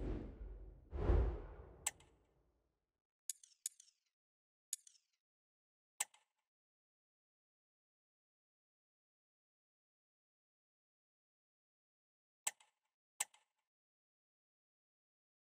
you